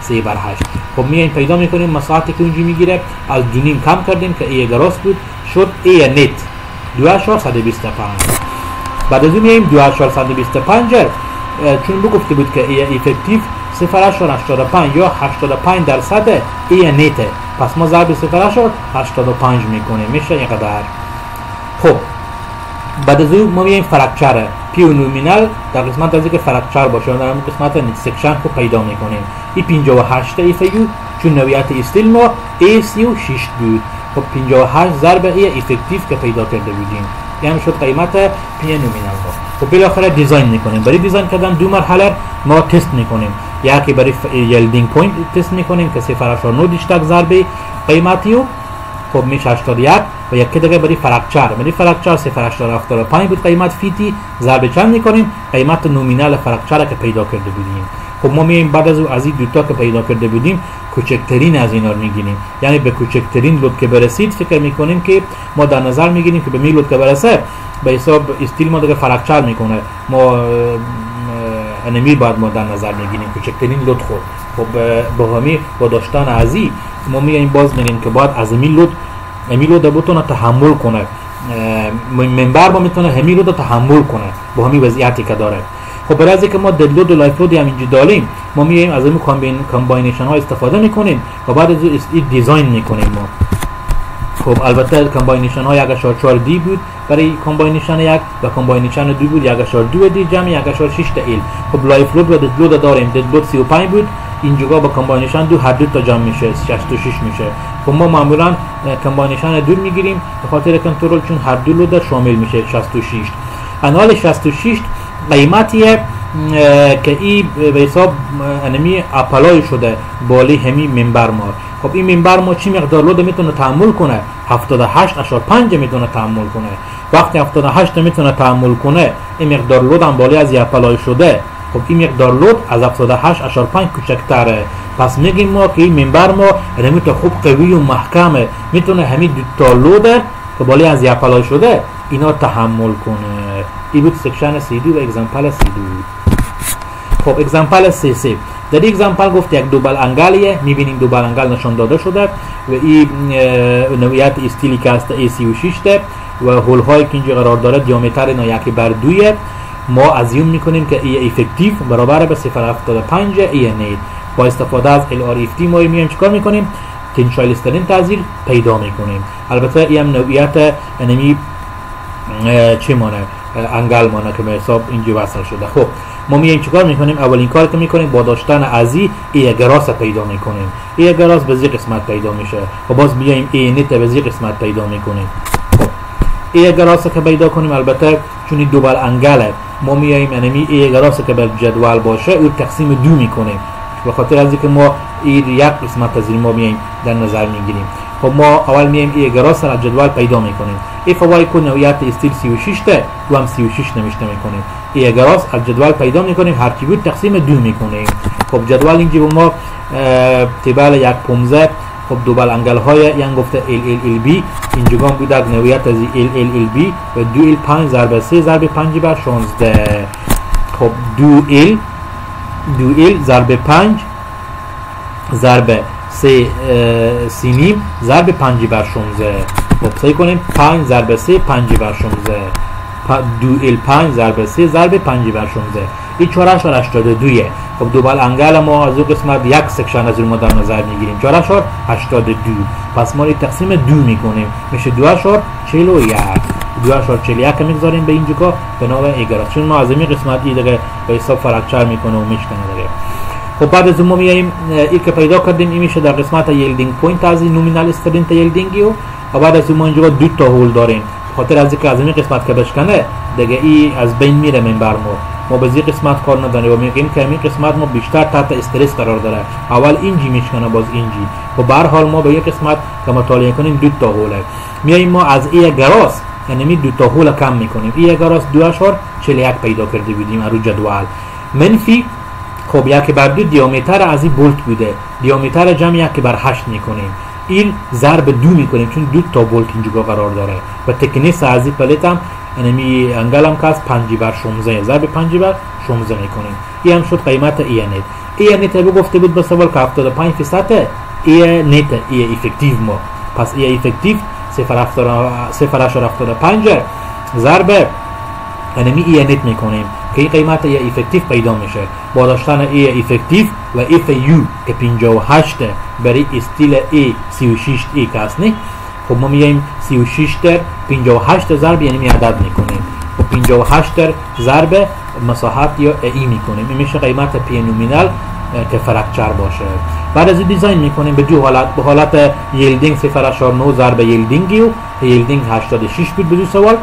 سه بر هشت. خب میایم پیدا می‌کنیم مساحتی که اونجا می‌گیره. از دونیم کم کردیم که A gross بود. شد A net. دو اشار صد بیست پنج. بعد از اون صد بیست پنج. چون بگفته بود که A هشتاد پنج یا هشتاد پنج درصد A net ه پس ما ضرب صفر اشار هشتاد پنج می‌کنیم. میشه اینقدر. خب. بعد از اون ما میایم fracture Pu nominal در قسمت از که fracture باشه در همون قسمت section رو پیدا می‌کنیم. این 58 Fu چون نویت steel ما A 36 بود خب 58 ضرب A effective که پیدا کرده بودیم. یعنی شد قیمت P nominal خب بالاخره design می‌کنیم. برای design کردن دو مرحله ما تست می‌کنیم. یکی برای yielding point تست می‌کنیم که 0.9 دیشتک ضرب قیمتی خب میشه 81 و یکی دیگه برای fracture برای fracture 0.75 بود قیمت phi t. ضرب چند می‌کنیم؟ قیمت nominal fracture که پیدا کرده بودیم. خب ما میایم بعد از از این دوتا که پیدا کرده بودیم کوچکترین از اینا رو می‌گیریم. یعنی به کوچکترین load که برسید فکر می‌کنیم که ما در نظر می‌گیریم که به می load که برسه به حساب steel ما دیگه fracture می‌کنه. ما انمی باید ما در نظر می‌گیریم کوچکترین load خود خب به همی با داشتن ازی ما میگیم باز میگیم که باید از امی load امی load بتونه تحمل کنه. member ما می‌تونه همی load تحمل کنه. با همی وضعیتی که داره. خب برای از که ما dead load و live load هم اینجا داریم ما میایم از این combination ها استفاده می‌کنیم و بعد از این design می‌کنیم ما. خب البته combination ها یک اشار 4 D بود. برای combination یک و combination دو بود یک اشار دو D جمع یک اشار 6 تا L خب live load و dead load داریم. dead load 35 بود. اینجا با combination دو هر تا جمع میشه. 66 میشه. خب ما معمولا combination دو می‌گیریم به خاطر کنترل چون هر دو load شامل میشه. 66 انال 66 قیمتیه که ای به حساب انمی apply شده بالی همی member ما. خب این member ما چی مقدار؟ load می‌تونه تحمل کنه. 78 اشار 5 می‌تونه تحمل کنه. وقتی 78 می‌تونه تحمل کنه این مقدار load هم بالی از apply شده. خب این مقدار load از 78 اشار 5 کوچکتره. پس میگیم ما که این member ما تو خوب قوی و محکمه. می‌تونه همین دو تا load که بالی از apply شده اینا تحمل کنه. ای بود section سی دو و example سی دو خب example سی سی در این example گفت یک double angle یه می‌بینیم double angle نشان داده شده و این نوعیت steel ی که هست A36 و hole هایی که اینجا قرار داره diameter اینا یکی بر دویه ما assume می‌کنیم که A effective برابر به 0.75 A net با استفاده از LRFD ما میایم چیکار می‌کنیم tensile strength تاثیر پیدا می‌کنیم البته این نوعیت انمی چی مانه angle مانه که حساب اینجا وصل شده. خب ما میایم چیکار می‌کنیم؟ اولین کار که می‌کنیم با داشتن ازی A gross پیدا می‌کنیم. A gross به زی قسمت پیدا میشه. و باز میایم A net به زی قسمت پیدا می‌کنیم. خب A gross که پیدا کنیم البته چون این double angle ه. ما میایم یعنی A gross که به جدول باشه او تقسیم دو می‌کنیم. به خاطر از اینکه ما این یک قسمت از ما میایم در نظر می‌گیریم. خب ما اول میایم ای گراس را جدول پیدا می‌کنیم. ای فوای کو نوعیت استیل 36 ته دو هم 36 نوشته می‌کنیم. ای گراس از جدول پیدا می‌کنیم هر کی بود تقسیم دو می‌کنیم. خب جدول اینجا ما تبال یک پومزه خب دوبل انگل های یعنی گفته ال ال ال بی. اینجا گام بود از نوعیت از ال ال ال بی. و دو ال 5 ضرب 3 ضرب 5 بر 16 خب دو L دو L ضرب 5 ضرب سه سی نیم ضرب 5 بر 16 خب سعی کنیم 5 ضرب 3 5 بر 16 دو L 5 ضرب 3 ضرب 5 بر 16 این 482 خب double angle ما از اون قسمت یک section از ما در نظر می‌گیریم. 482 پس ما تقسیم دو می‌کنیم. میشه 2 اشار 41 دو اشار 41 می‌گذاریم به اینجا به نام A gross چون ما از این قسمت ای دیگه به حساب fracture می‌کنه و میشکنه دیگه خب بعد از ما میایم این که پیدا کردیم این میشه در قسمت yielding point از nominal strength yielding ی و بعد از ما اینجا دو تا hole داریم. خاطر از اینکه از این قسمت که بشکنه دیگه ای از بین میره member ما. ما به قسمت کار نداریم. و میگیم که این قسمت ما بیشتر تحت استرس قرار داره. اول اینجی میشکنه باز اینجی و به حال ما به این قسمت که مطالعه کنیم دو تا hole ه. میاییم ما از A gross یعنی دو تا hole کم می‌کنیم. A gross دو اشار یک پیدا کرده بودیم رو جدول. منفی خب یکی بر دو diameter از این bolt بوده. diameter جمع یکی بر هشت می‌کنیم. این ضرب دو می‌کنیم چون دو تا bolt اینجا قرار داره. و thickness از این plate هم انمی angle هم که پنجی بر شمزه ضرب پنجی بر شمزه می‌کنیم. این هم شد قیمت A net A net بگو گفته بود به سوال که 75 فیصد A net A effective ما. پس A effective صفر پنج. ضرب انمی A net می‌کنیم. که این قیمت A effective پیدا میشه. با داشتن A effective و F u که 58 برای steel A 36 ای که هست خب ما میگیم 36 در 58 ضرب یعنی می عدد می‌کنیم. و 58 در ضرب مساحت یا A می‌کنیم. این میشه قیمت P nominal که fracture باشه. بعد از این design می‌کنیم به دو حالت. به حالت yielding 0.9 ضرب yielding ی و yielding 86 بود به دو سوال.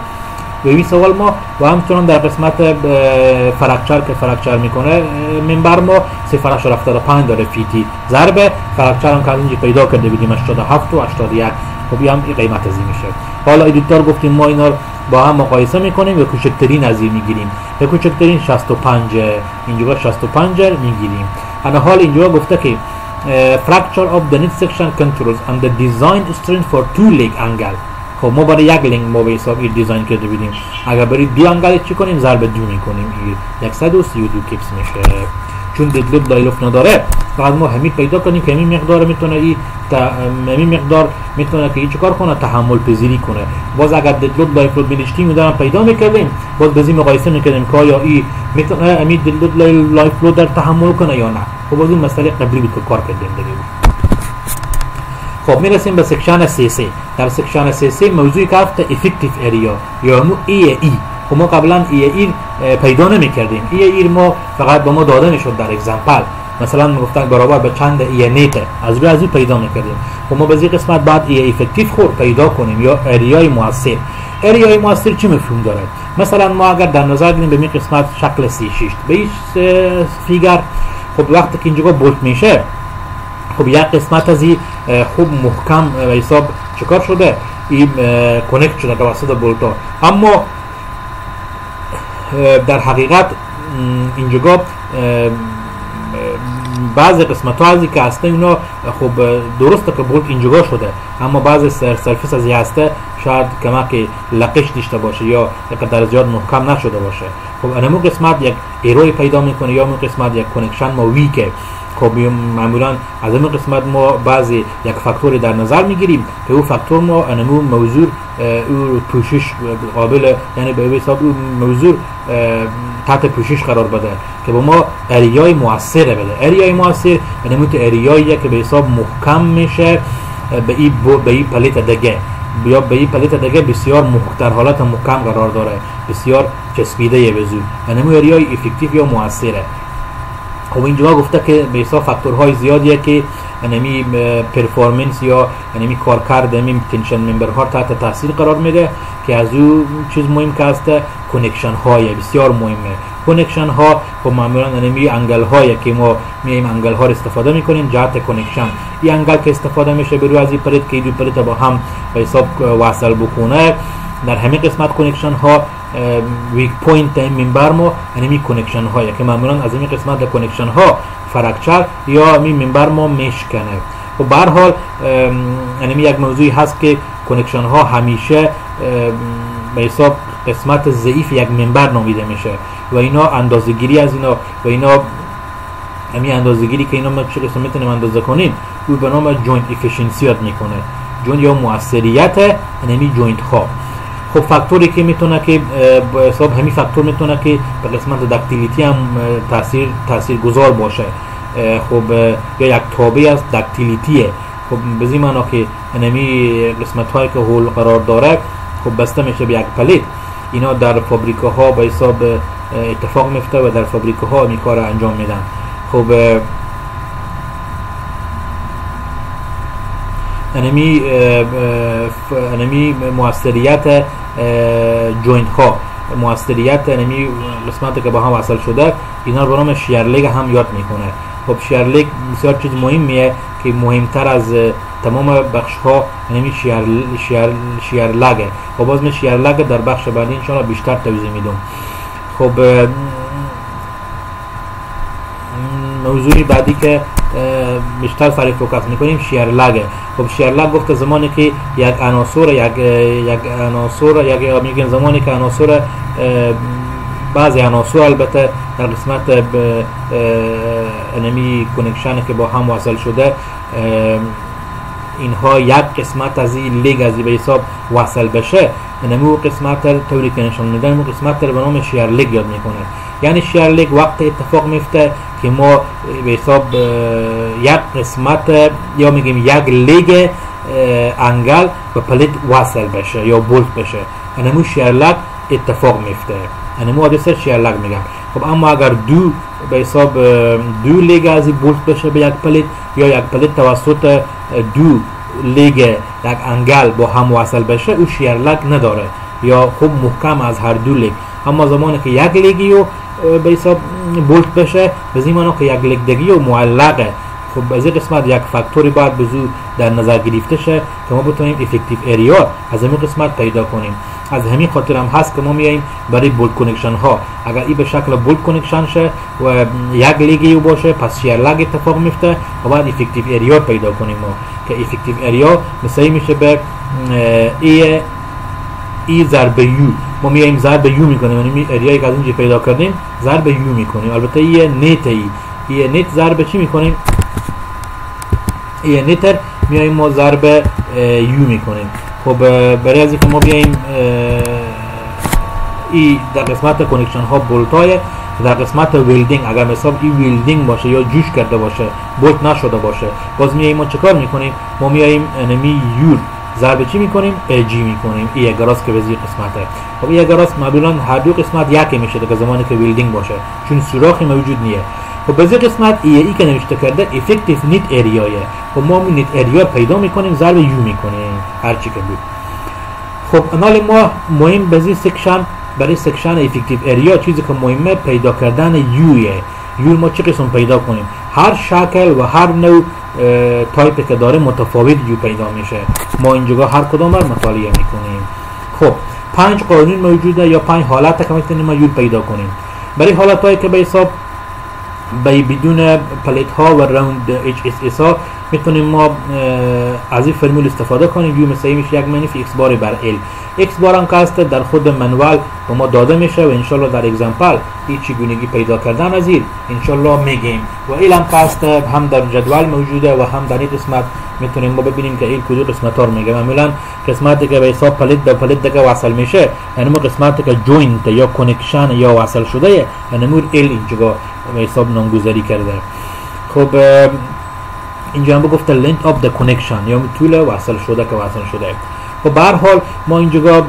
این سوال ما و همچنان در قسمت fracture که fracture می‌کنه member ما 0.75 داره phi t ضرب fracture هم که اینجا پیدا کرده بودیم 87 و 81 خب هم این قیمت از میشه. حالا ای طور گفتیم ما اینا با هم مقایسه می‌کنیم و کوچکترین از این می‌گیریم. و کوچکترین 65 اینجا 65 می‌گیریم. انا حال اینجا گفته که fracture of the net section controls and the design strength for two leg angle. خب ما برای یک leg ما به حساب این design کرده بودیم. اگر برای دو angle چی کنیم؟ ضرب دو می‌کنیم. این 132 kips میشه. چون dead load live load نداره فقط ما همین پیدا کنیم که همین مقدار می‌تونه این همین مقدار می‌تونه که چیکار کنه؟ تحمل پذیری کنه. باز اگر dead load live load بینشتیم میدارم پیدا می‌کردیم. باز بزی مقایسه می‌کردیم که آیا این می‌تونه همین dead load live load در تحمل کنه یا نه. خب باز این مسئله قبلی بود که کار کردیم دیگه خب می‌رسیم به section سه سه. در section سه سه موضوعی که هست effective area یا مو A e. خب ما قبلا A e پیدا نمی کردیم A e ما فقط به ما داده می‌شد در example مثلا می‌گفتن برابر به چند ای نیت از روی از پیدا می‌کردیم خب ما به قسمت بعد ای افکتیو خور پیدا کنیم یا اریای موثر اریای موثر چی مفهوم داره؟ مثلا ما اگر در نظر بگیریم به این قسمت شکل سی شیشت به این فیگر خب وقتی که اینجا بولت میشه خب یک قسمت از این خوب محکم و حساب چکار شده؟ این کنکت شده توسط بولتا. اما در حقیقت اینجا بعض قسمت ها ازی که هسته اینا خب درسته که بولت اینجا شده اما بعض سرفیس از هسته شاید کمک لقش داشته باشه یا در زیاد محکم نشده باشه. خب انمو قسمت یک ایروی پیدا می‌کنه یا اون قسمت یک کنکشن ما ویکه خب معمولا از این قسمت ما بعضی یک فاکتوری در نظر می‌گیریم که او فاکتور ما انمو موضوع او پوشش قابل یعنی به حساب او موضوع تحت پوشش قرار بده که با ما area ی موثر بده. area ی موثر انمو تو area یی که به حساب محکم میشه به این به این plate دگه. یا به این plate دگه بسیار در حالت محکم قرار داره. بسیار چسبیده یه بزو انمو area ی effective یا موثره. خب اینجا گفته که به حساب فاکتورهای زیادیه که انمی performance یا انمی کارکرد انمی tension member ها تحت تاثیر قرار میده که از او چیز مهم که هست connection های بسیار مهمه. connection ها خب معمولا انمی angle های که ما میایم angle ها رو استفاده می‌کنیم جهت connection این angle که استفاده میشه برو از این plate که دو plate با هم به حساب وصل بکنه. در همه قسمت connection ها weak point member ما انمی connection های که معمولا از این قسمت connection ها fracture یا می member ما میشکنه. و خب به حال انمی یک موضوعی هست که connection ها همیشه به حساب قسمت ضعیف یک member نامیده میشه و اینا اندازگیری از اینا و اینا همین اندازگیری که اینا ما چه قسم می‌تونیم اندازه کنیم او به نام joint efficiency یاد می‌کنه. joint یا موثریت انمی joint ها. خب فاکتوری که می‌تونه که حساب همین فاکتور می‌تونه که به قسمت دکتیلیتی هم تاثیر تاثیر گذار باشه. خب یا یک تابع از ductility ه. خب بزی معنا که انمی قسمت هایی که hole قرار داره خب بسته میشه به یک plate اینا در فابریکه ها به حساب اتفاق میفته و در فابریکه ها این کار انجام میدن. خب انمی انمی موثریت joint ها موثریت نمی قسمت که با هم وصل شده اینا رو برام shear lag هم یاد می‌کنه. خب shear lag بسیار چیز مهمیه که مهمتر از تمام بخش ها نمی shear shear shear lag ه خب باز می shear lag در بخش بعدی انشاءالله بیشتر توضیح میدم. خب موضوع بعدی که بیشتر سر focus می‌کنیم shear lag ه خب shear lag گفت زمانی که یک عناصر یک یک عناصر یک میگن زمانی که عناصر بعضی عناصر البته در قسمت انمی connection که با هم وصل شده اینها یک قسمت از این leg از به حساب وصل بشه. نمو قسمت طوری که نشان میدن مو قسمت به نام shear lag یاد می‌کنه. یعنی shear lag وقت اتفاق میفته که ما به حساب یک قسمت یا میگیم یک leg angle به plate وصل بشه یا bolt بشه. نمو shear lag اتفاق میفته نمو حادثه shear lag میگم. خب اما اگر دو به حساب دو leg از bolt بشه به یک plate یا یک plate توسط دو leg یک angle با هم وصل بشه او shear lag نداره. یا خوب محکم از هر دو leg. اما زمانی که یک leg ی و به حساب bolt بشه به زمانی که یک leg دگی و معلقه. خب از این قسمت یک فاکتوری باید بزو در نظر گرفته شه که ما بتونیم effective area از این قسمت پیدا کنیم. از همین خاطر هم هست که ما میاییم برای bolted connection ها. اگر این به شکل bolted connection شه و یک leg ی باشه پس shear lag اتفاق میفته و بعد effective area پیدا کنیم ما. که effective area مثل میشه به A A ضرب U. ما میایم ضرب U می‌کنیم یعنی area یی که از اینجا پیدا کردیم ضرب U می‌کنیم. البته A net A. A net ضرب چی می‌کنیم؟ net ر میایم ما ضرب U می‌کنیم. خب برای از اینکه ما بیایم A در قسمت connection ها bolt های در قسمت welding اگر مثلا این welding باشه یا جوش کرده باشه bolt نشده باشه باز میاییم ما چکار می‌کنیم؟ ما میاییم انمی U ر ضرب چی می‌کنیم؟ A g می‌کنیم. A gross که به زیر قسمته. خب A gross معمولا هر دو قسمت یکی میشه که زمانی که welding باشه. چون سوراخی موجود نیه خب به قسمت A e که نوشته کرده effective net area یه خب ما net area پیدا می‌کنیم ضرب U می‌کنیم هر چی که بود. خب انال ما مهم به section برای section effective area چیزی که مهمه پیدا کردن U یه U ما چه قسم پیدا کنیم؟ هر شکل و هر نوع تایپ که داره متفاوت U پیدا میشه. ما اینجا هر کدام رو مطالعه می‌کنیم. خب پنج قانون موجوده یا پنج حالت که می‌تونیم ما U پیدا کنیم. برای حالت هایی که به حساب بدون plate ها و round HSS ها می‌تونیم ما از این فرمول استفاده کنیم. U مثل میشه یک منفی x bar بر L. x bar هم که در خود manual به ما داده میشه و انشالله در example این چگونگی پیدا کردن از این انشالله میگیم. و L هم که هم در جدول موجوده و هم در این قسمت می‌تونیم ما ببینیم که این کدو قسمت ها رو میگه. معمولا قسمتی که به حساب plate به plate دیگه وصل میشه. یعنی ما قسمتی که joint یا connection یا وصل شده یعنی مور L اینجا به حساب نامگذاری کرده. خب اینجا هم گفته length of the connection یا طول وصل شده که وصل شده. خب به حال ما اینجا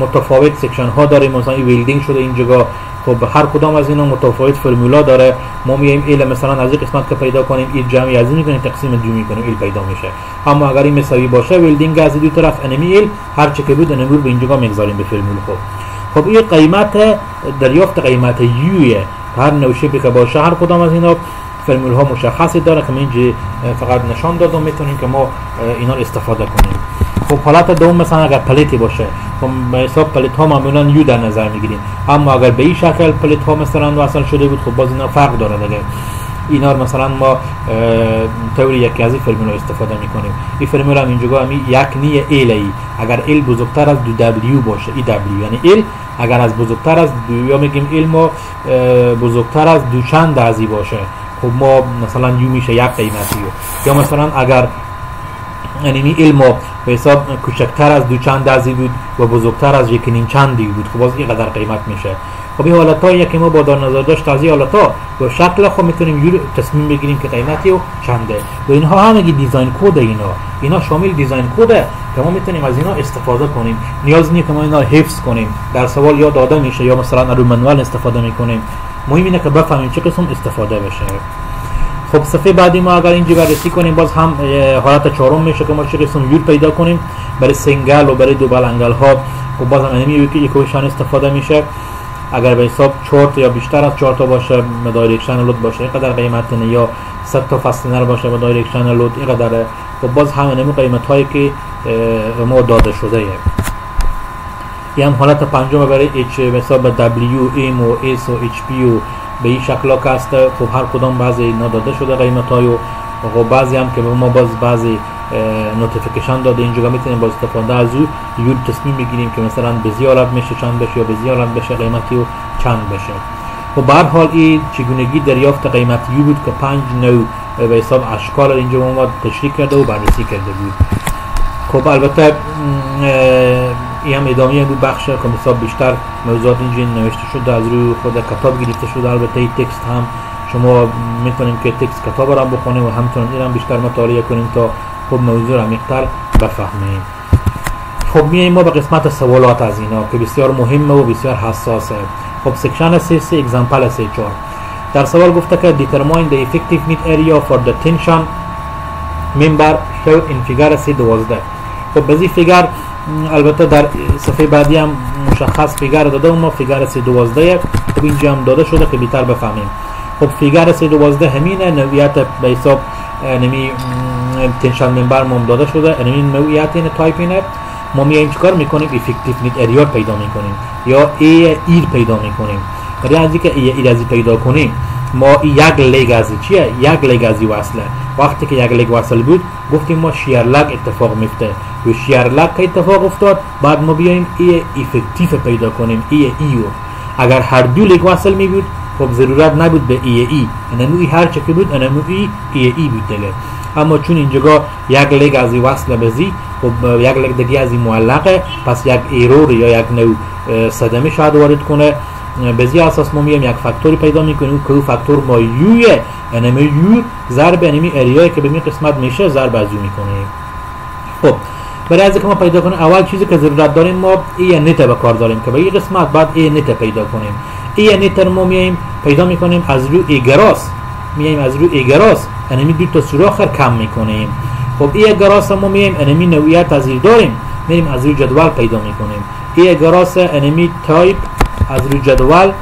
متفاوت section ها داریم. مثلا welding شده اینجا خب هر کدام از اینا متفاوت فرمولا داره. ما میایم L مثلا از این قسمت که پیدا کنیم این جمعی از این می‌کنیم تقسیم دو می‌کنیم L پیدا میشه. اما اگر این مساوی باشه welding از دو طرف انمی L هر چه که بود انمی به اینجا می‌گذاریم به فرمول خب. خب این قیمت دریافت قیمت U یه. هر نوشه که باشه هر کدام از اینا فرمول ها مشخصی داره که اینجا فقط نشان دادم می‌تونیم که ما اینا استفاده کنیم. خب حالت دوم مثلا اگر پلیتی باشه خب به حساب پلیت ها معمولا یو در نظر می‌گیریم. اما اگر به این شکل پلیت ها مثلا وصل شده بود خب باز اینا فرق داره دیگه. اینا مثلا ما طوری یکی از این فرمول استفاده می‌کنیم. این فرمول هم اینجا هم یک نیه ایل ای. اگر ال بزرگتر از دو دبلیو باشه ای دبلیو یعنی ال اگر از بزرگتر از دو یا میگیم ال ما بزرگتر از دو چند ازی باشه. خب ما مثلا یو میشه یک قیمتی یا مثلا اگر یعنی علم به حساب کوچکتر از دو چند ازی بود و بزرگتر از یک نیم چندی بود خب باز اینقدر قیمت میشه. خب این حالت هایی که ما با در نظر داشت از این حالت ها با شکل خب می‌تونیم یور تصمیم بگیریم که قیمتی و چنده. و اینها همگی دیزاین کد اینا. اینا شامل دیزاین کده که ما می‌تونیم از اینا استفاده کنیم. نیاز نیست که ما اینا حفظ کنیم. در سوال یا داده میشه یا مثلا رو منوال استفاده می‌کنیم. مهم اینه که بفهمیم چه قسم استفاده بشه. خب صفحه بعدی ما اگر اینجا بررسی کنیم باز هم حالت چهارم میشه که ما چه قسم یور پیدا کنیم. برای سنگل و برای دو بلنگل ها و بازم انمی که یکوشان استفاده میشه. اگر به حساب 4 یا بیشتر از 4 تا باشه به دایرکشن لود باشه. اینقدر قیمت نه یا 100 تا فاستنر باشه به دایرکشن لود اینقدر و باز همه نمو قیمت هایی که ما داده شده یه یه هم حالت پنجم برای H به حساب W, M و S و HP و به این شکل ها هست. خب هر کدام بعضی داده شده قیمت های و خب بعضی هم که ما باز بعضی نوتیفیکیشن داده. اینجا می‌تونیم با استفاده از او تصمیم بگیریم که مثلا به زیارت میشه چند بشه یا به زیارت بشه قیمتی و چند بشه. و به حال این چگونگی دریافت قیمتی بود که پنج نوع به حساب اشکال اینجا ما تشریح کرده و بررسی کرده بود. خب البته این هم ادامه بود بخش که بیشتر موضوعات اینجا نوشته شده از روی خود کتاب گرفته شده. البته این text هم شما می‌تونیم که text کتاب را بخونیم و همچنان این هم بیشتر مطالعه کنیم تا خب موضوع را بفهمیم. خب میاییم ما به قسمت سوالات از اینا که بسیار مهمه و بسیار حساسه. خب section 3 3 example 3 4 در سوال گفته که determine the effective net area for the tension member shown in figure 3 12 خب بزی figure البته در صفحه بعدی هم مشخص figure داده ما figure 3 12 خب اینجا هم داده شده که بیتر بفهمیم. خب figure 3 12 همینه نوعیت به حساب نمی tension member مام داده شده. این نوعیت این تایپ اینه. ما میایم چیکار می‌کنیم؟ effective net area پیدا می‌کنیم یا A e ر پیدا می‌کنیم. برای از که A e ر ازی پیدا کنیم ما یک leg ازی چیه؟ یک leg ازی وصله. وقتی که یک leg وصل بود گفتیم ما shear lag اتفاق میفته. و shear lag که اتفاق افتاد بعد ما بیایم A effective پیدا کنیم ای ایو اگر هر دو leg وصل می بود خب ضرورت نبود به A E. انموی هر چه که بود انموی A E بود دله اما چون اینجا یک leg از وصل بزی خب یک leg دیگه از معلقه پس یک error یا یک نوع صدمه شاید وارد کنه. بزی اساس ما میام یک فاکتوری پیدا می‌کنیم که فاکتور ما U ه انمی U ضرب انمی area یی که به می قسمت میشه ضرب از U می‌کنیم خب برای از که ما پیدا کنیم اول چیزی که ضرورت داریم ما A net به کار داریم که به این قسمت بعد A net پیدا کنیم. A net ما میایم پیدا می‌کنیم از رو A gross میایم از رو A gross انمی دو تا سوراخ کم می‌کنیم. خب A gross ما میایم انمی نوعیت از داریم. میریم از روی جدول پیدا می‌کنیم. این گراس انمی تایپ از روی جدول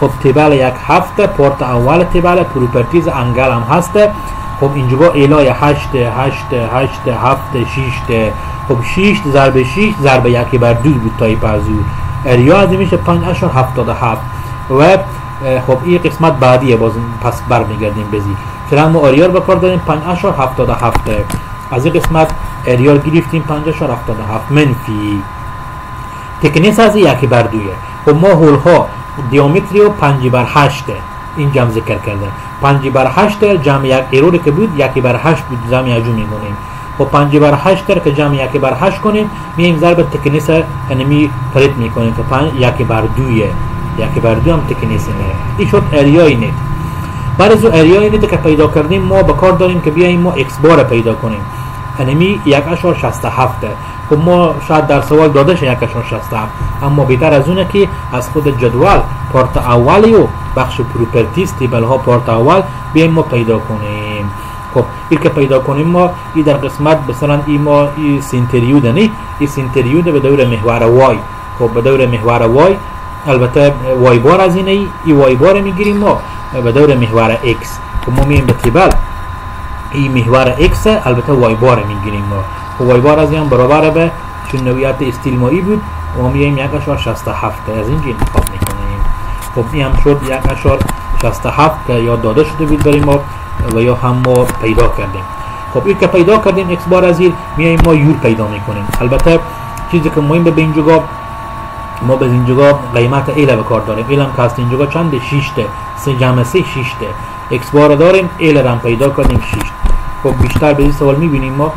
خب تیبل یک هفته پورت اول تیبل پروپرتیز انگل هم هسته. خب اینجا ایلای هشت هشت هشت هفت شیشت. خب شیشت ضرب شیشت ضرب یکی بر دو بود تایپ از او اریا از میشه پنج اشار هفتاد هفت. و خب این قسمت بعدیه باز پس برمیگردیم بزی. فعلا ما آریار به داریم 5 اشار 77 از این قسمت اریال گرفتیم 5 اشار 77 منفی. تکنیس از یکی بر دویه. خب ما هول ها و 5 بر 8 این جمع ذکر کرده 5 بر 8 جمع یک ایرور که بود یکی بر 8 بود جمع یجو میگونیم خب 5 بر 8 که جمع یکی بر 8 کنیم میایم ضرب تکنیس انمی پرید می‌کنیم که 5 یکی بر دویه. یکی بر دو هم تکنیس نه. این شد اریای نیت بعد از area اینه که پیدا کردیم ما به کار داریم که بیایم ما x bar پیدا کنیم. انمی یک اشار شست هفته. خب ما شاید در سوال داده شه یک اشار شست هفت اما بیتر از اونه که از خود جدول part اولی و بخش properties table ها part اول بیایم ما پیدا کنیم. خب این که پیدا کنیم ما این در قسمت مثلا این ما این centroid نی این centroid به دور محور y. خب به دور محور y البته وای بار از اینه ای وای بار می‌گیریم ما به دور محور x. که ما مییم به تیبل. این محور x البته وای بار می‌گیریم ما. و وای بار از این برابر به چون نوعیت استیل مایی بود. و ما مییم یک اشار شست هفته از اینجا انتخاب می‌کنیم. خب این هم شد یک اشار شست هفت که یا داده شده بود برای ما و یا هم ما پیدا کردیم. خب این که پیدا کردیم x بار از این میایم ما یور پیدا می‌کنیم. البته چیزی که مهم به اینجا ما به اینجا قیمت ایل به کار داریم. ایل هم که هست اینجا چند 6 سه جمع سه 6 اکس بار داریم ایل هم پیدا کنیم 6 خب بیشتر به این سوال می‌بینیم ما.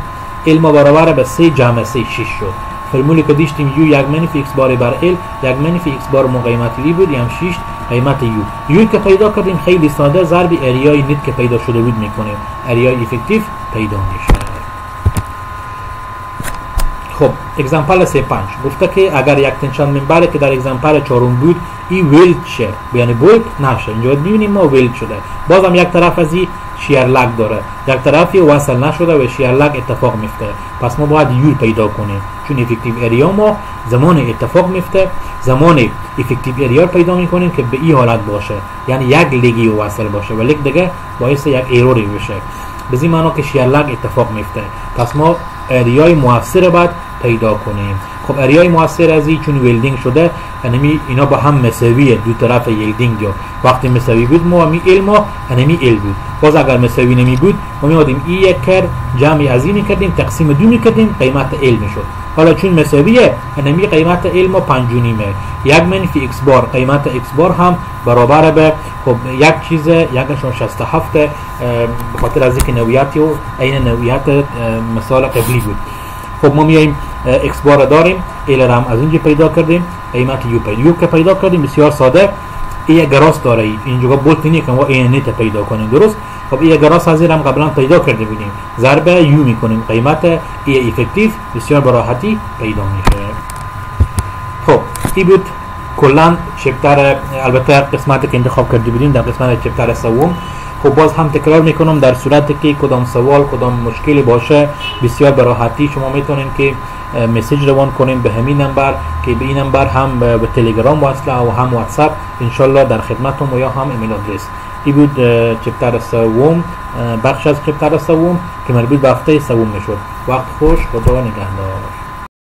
ما برابر به سه جمع سه 6 شد. فرمولی که دیشتیم یو یک منفی ایکس بار بر ایل یک منفی ایکس بار ما قیمت لی بود یم 6 قیمت یو. یو که پیدا کردیم خیلی ساده ضرب اریای نیت که پیدا شده بود می‌کنیم. اریای افکتیو پیدا میشه. خب example 3 5 گفته که اگر یک tension member ه که در example چهارم بود ای weld شه یعنی bolt نشه اینجا ببینیم ما weld شده. بازم یک طرف از این shear lag داره. یک طرفی وصل نشده و shear lag اتفاق میفته. پس ما باید U ر پیدا کنیم. چون effective area ما زمان اتفاق میفته. زمان effective area پیدا می‌کنیم که به این حالت باشه. یعنی یک leg ی وصل باشه. و leg دیگه باعث یک error ی بشه به این معنا که shear lag اتفاق میفته. پس ما area ی موثر باید پیدا کنیم. خب area ی موثر از این چون welding شده یعنی اینا با هم مساویه دو طرف welding یا. وقتی مساوی بود ما می L م انمی L بود. باز اگر مساوی نمی بود ما می این یک کر جمعی از این کردیم تقسیم دو می کردیم قیمت L شد. حالا چون مساویه انمی قیمت L م پنجونیمه یک منفی x bar قیمت x bar هم برابر به. خب یک چیز یکشون 67 به خاطر از اینکه نوعیتی و عین نوعیت مثال قبلی بود. خب ما میایم x bar داریم L هم از اینجا پیدا کردیم قیمت U پیدا U که پیدا کردیم بسیار ساده. A gross داره اینجا bolt نیه که ما net پیدا کنیم درست؟ خب A gross از هم قبلا پیدا کرده بودیم ضرب U می‌کنیم قیمت A effective بسیار براحتی پیدا میشه. خب این بود کلا چپتر البته قسمتی که انتخاب کرده بودیم در قسمت چپتر سوم. خب باز هم تکرار می‌کنم در صورت که کدام سوال کدام مشکلی باشه بسیار براحتی شما می‌تونین که مسیج روان کنیم به همین نمبر که به این نمبر هم به تلگرام وصله و هم واتساپ. انشالله در خدمتم و یا هم ایمیل آدرس. این بود چپتر سوم بخش از چپتر سوم که مربوط به هفته سوم می‌شد. وقت خوش خدا نگهدار.